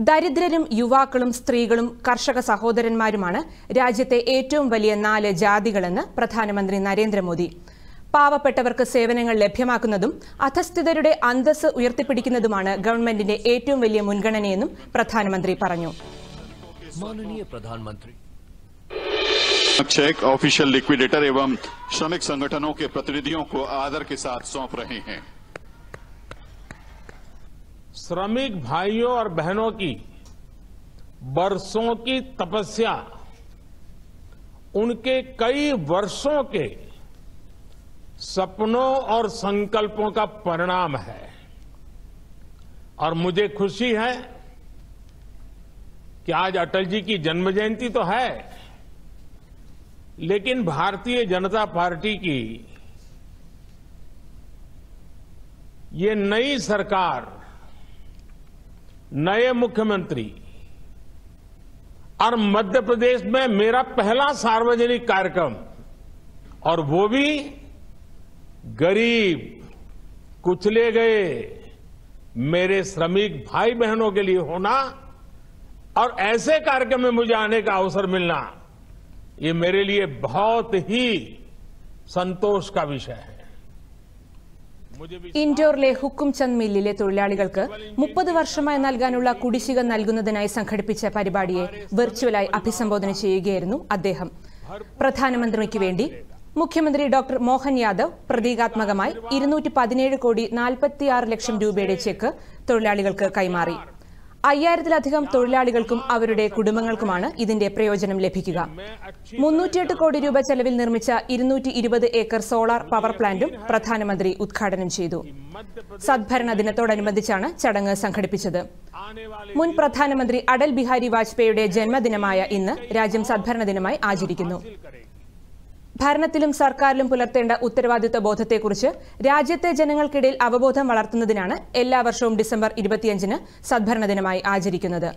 ദരിദ്രരും യുവാക്കളും സ്ത്രീകളും കർഷക സഹോദരന്മാരുമാണ് രാജ്യത്തെ ഏറ്റവും വലിയ നാല് ജാതികളെന്ന് പ്രധാനമന്ത്രി നരേന്ദ്രമോദി പാവപ്പെട്ടവർക്ക് സേവനങ്ങൾ ലഭ്യമാക്കുന്നതും അധസ്ഥിതരുടെ അന്തസ് ഉയർത്തിപ്പിടിക്കുന്നതുമാണ് ഗവൺമെന്റിന്റെ ഏറ്റവും വലിയ മുൻഗണനയെന്നും പ്രധാനമന്ത്രി പറഞ്ഞു माननीय प्रधानमंत्री चेक ऑफिशियल लिक्विडेटर एवं श्रमिक संगठनों के प्रतिनिधियों को आदर के साथ सौंप रहे हैं श्रमिक भाइयों और बहनों की, बरसों की तपस्या, उनके कई वर्षों के सपनों और संकल्पों का परिणाम है। और मुझे खुशी है कि आज अटल जी की जन्म जयंती तो है, लेकिन भारतीय जनता पार्टी की ये नई सरकार नए मुख्यमंत्री और मध्य प्रदेश में मेरा पहला सार्वजनिक कार्यक्रम और वो भी गरीब, कुचले गए, मेरे श्रमिक भाई बहनों के लिए होना और ऐसे कार्यक्रम में मुझे आने का अवसर मिलना, ये मेरे लिए बहुत ही संतोष का विषय है। ഇൻഡോറിലെ ഹുക്കും ചന്ദ് മില്ലിലെ തൊഴിലാളികൾക്ക് മുപ്പത് വർഷമായി നൽകാനുള്ള കുടിശ്ശിക നൽകുന്നതിനായി സംഘടിപ്പിച്ച പരിപാടിയെ വെർച്വലായി അഭിസംബോധന ചെയ്യുകയായിരുന്നു അദ്ദേഹം. പ്രധാനമന്ത്രിക്ക് വേണ്ടി മുഖ്യമന്ത്രി ഡോക്ടർ മോഹൻ യാദവ് പ്രതീകാത്മകമായി ഇരുന്നൂറ്റി പതിനേഴ് കോടി നാൽപ്പത്തിയാറ് ലക്ഷം രൂപയുടെ ചെക്ക് തൊഴിലാളികൾക്ക് കൈമാറി. അയ്യായിരത്തിലധികം തൊഴിലാളികൾക്കും അവരുടെ കുടുംബങ്ങൾക്കുമാണ് ഇതിന്റെ പ്രയോജനം ലഭിക്കുക. മുന്നൂറ്റിയെട്ട് കോടി രൂപ ചെലവിൽ നിർമ്മിച്ച ഇരുന്നൂറ്റി ഇരുപത് ഏക്കർ സോളാർ പവർ പ്ലാന്റും പ്രധാനമന്ത്രി ഉദ്ഘാടനം ചെയ്തു. സദ്ഭരണ ദിനത്തോടനുബന്ധിച്ചാണ് ചടങ്ങ് സംഘടിപ്പിച്ചത്. മുൻ പ്രധാനമന്ത്രി അടൽ ബിഹാരി വാജ്പേയിയുടെ ജന്മദിനമായ ഇന്ന് രാജ്യം സദ്ഭരണ ദിനമായി ആചരിക്കുന്നു. ഭരണത്തിലും സർക്കാരിലും പുലർത്തേണ്ട ഉത്തരവാദിത്വ ബോധത്തെക്കുറിച്ച് രാജ്യത്തെ ജനങ്ങൾക്കിടയിൽ അവബോധം വളർത്തുന്നതിനാണ് എല്ലാ വർഷവും ഡിസംബർ ഇരുപത്തിയഞ്ചിന് സദ്ഭരണ ദിനമായി ആചരിക്കുന്നത്.